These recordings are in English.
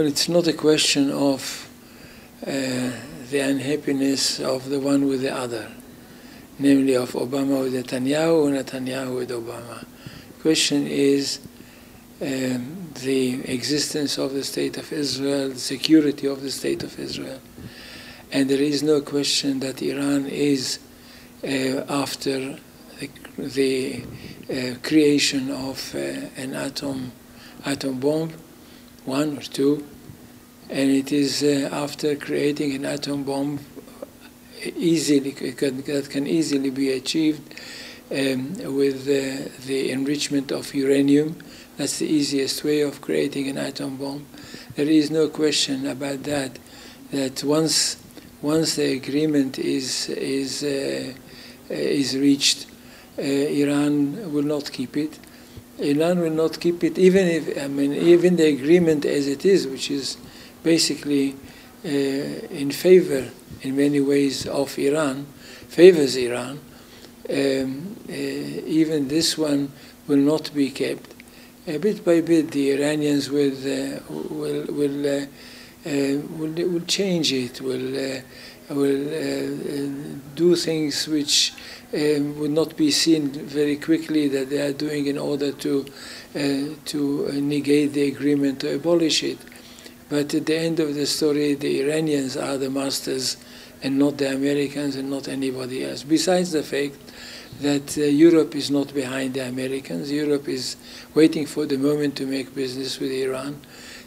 Well, it's not a question of uh, the unhappiness of the one with the other, namely of Obama with Netanyahu or Netanyahu with Obama. The question is um, the existence of the State of Israel, the security of the State of Israel. And there is no question that Iran is uh, after the, the uh, creation of uh, an atom, atom bomb one or two, and it is uh, after creating an atom bomb easily that can easily be achieved um, with uh, the enrichment of uranium. That's the easiest way of creating an atom bomb. There is no question about that. That once once the agreement is is uh, is reached, uh, Iran will not keep it Iran will not keep it, even if, I mean, even the agreement as it is, which is basically uh, in favor, in many ways, of Iran, favors Iran, um, uh, even this one will not be kept. Bit by bit, the Iranians will, uh, will, will, uh, uh, will, will change it, will, will do things which um, would not be seen very quickly that they are doing in order to, uh, to uh, negate the agreement to abolish it. But at the end of the story, the Iranians are the masters and not the Americans and not anybody else. Besides the fact that uh, Europe is not behind the Americans, Europe is waiting for the moment to make business with Iran.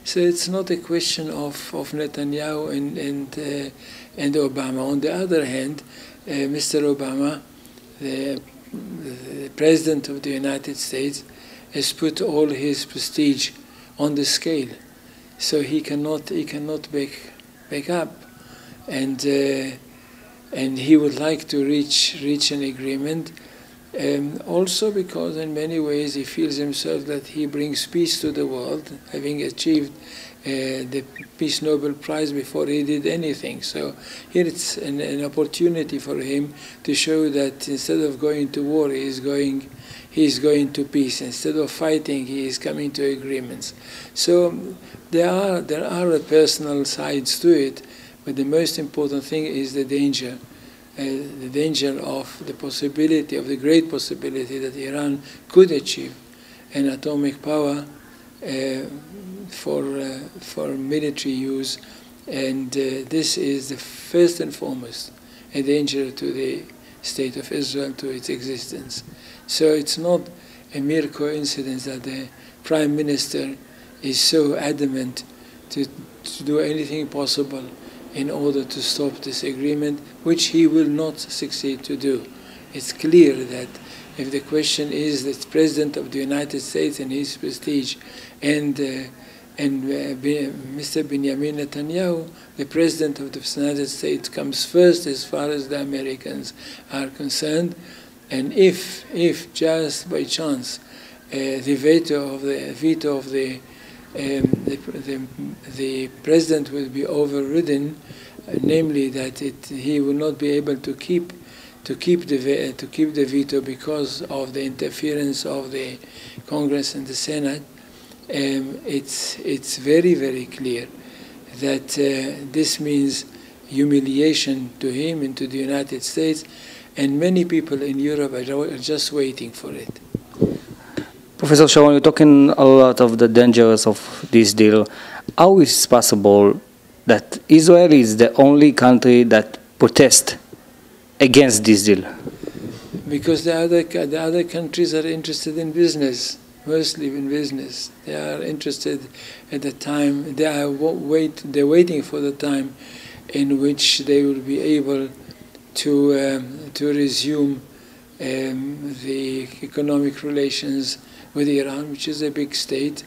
So it's not a question of, of Netanyahu and, and, uh, and Obama. On the other hand, uh, Mr. Obama the, the President of the United States has put all his prestige on the scale, so he cannot he cannot back back up, and uh, and he would like to reach reach an agreement. Um, also because in many ways he feels himself that he brings peace to the world, having achieved uh, the Peace Nobel Prize before he did anything. So here it's an, an, opportunity for him to show that instead of going to war, he is going, he is going to peace. Instead of fighting, he is coming to agreements. So there are there are personal sides to it, but the most important thing is the danger. Uh, the danger of the possibility, of the great possibility that Iran could achieve an atomic power uh, for, uh, for military use, and this is the first and foremost a danger to the state of Israel, to its existence. So it's not a mere coincidence that the prime minister is so adamant to, to do anything possible in order to stop this agreement, which he will not succeed to do. It's clear that if the question is the President of the United States and his prestige and uh, and uh, Mr. Benjamin Netanyahu, the President of the United States, comes first as far as the Americans are concerned. And if, if just by chance uh, the veto of the veto of the, the, the, the, president will be overridden, uh, namely that it, he will not be able to keep to keep the to keep the veto because of the interference of the Congress and the Senate um, it's, it's very, very clear that uh, this means humiliation to him and to the United States, and many people in Europe are just waiting for it. Professor Sharon, you're talking a lot of the dangers of this deal. How is it possible that Israel is the only country that protests against this deal? Because the other, the other countries are interested in business mostly in business. They are interested at the time, they are wait, they're waiting for the time in which they will be able to, um, to resume um, the economic relations with Iran, which is a big state,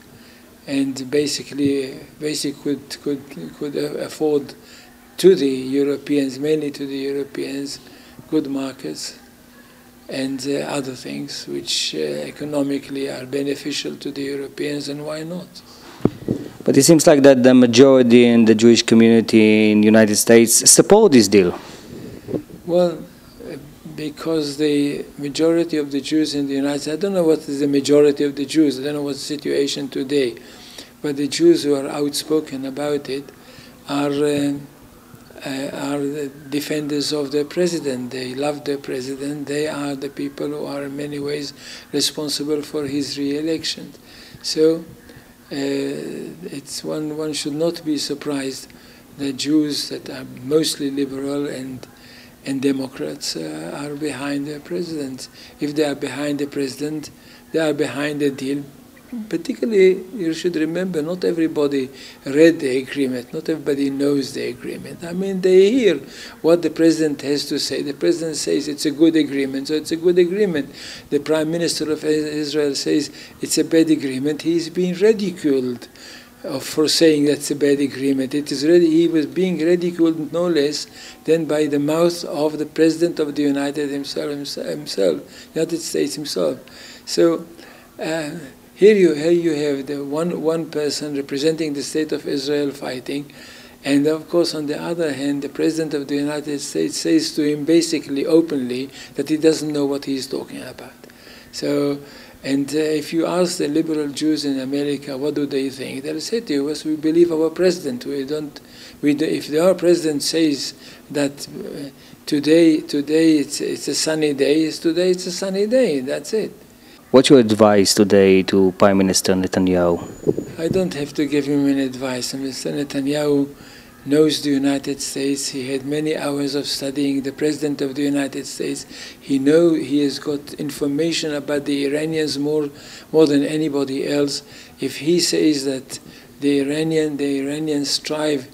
and basically, basically could, could, could afford to the Europeans, mainly to the Europeans, good markets and uh, other things which uh, economically are beneficial to the Europeans, and why not? But it seems like that the majority in the Jewish community in the United States support this deal. Well, because the majority of the Jews in the United States, I don't know what is the majority of the Jews, I don't know what's the situation today, but the Jews who are outspoken about it are uh, uh, are the defenders of the president. They love the president. They are the people who are in many ways responsible for his re-election. So uh, it's one one should not be surprised that Jews that are mostly liberal and and Democrats uh, are behind the president. If they are behind the president, they are behind the deal. Particularly you should remember not everybody read the agreement. Not everybody knows the agreement. I mean they hear what the president has to say. The president says it's a good agreement so it's a good agreement. The prime minister of israel says it's a bad agreement. He's being ridiculed for saying that's a bad agreement. It is really he was being ridiculed no less than by the mouth of the president of the united himself himself united states himself. So uh, here you, here you have the one, one person representing the state of Israel fighting, and of course, on the other hand, the President of the United States says to him basically openly that he doesn't know what he's talking about. So, and uh, if you ask the liberal Jews in America, what do they think? They'll say to you, well, we believe our president. We don't, we do, if our president says that uh, today, today it's, it's a sunny day, today it's a sunny day, that's it. What's your advice today to Prime Minister Netanyahu? I don't have to give him any advice. Mr. Netanyahu knows the United States. He had many hours of studying the President of the United States. He know he has got information about the Iranians more more than anybody else. If he says that the Iranian the Iranians strive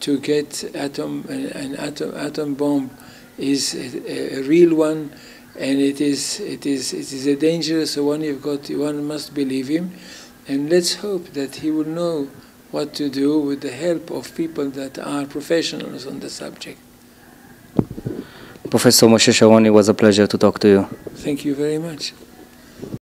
to get atom an atom atom bomb is a, a real one and it is it is it is a dangerous one. You've got one must believe him, and let's hope that he will know what to do with the help of people that are professionals on the subject. Professor Moshe Sharon, it was a pleasure to talk to you. Thank you very much.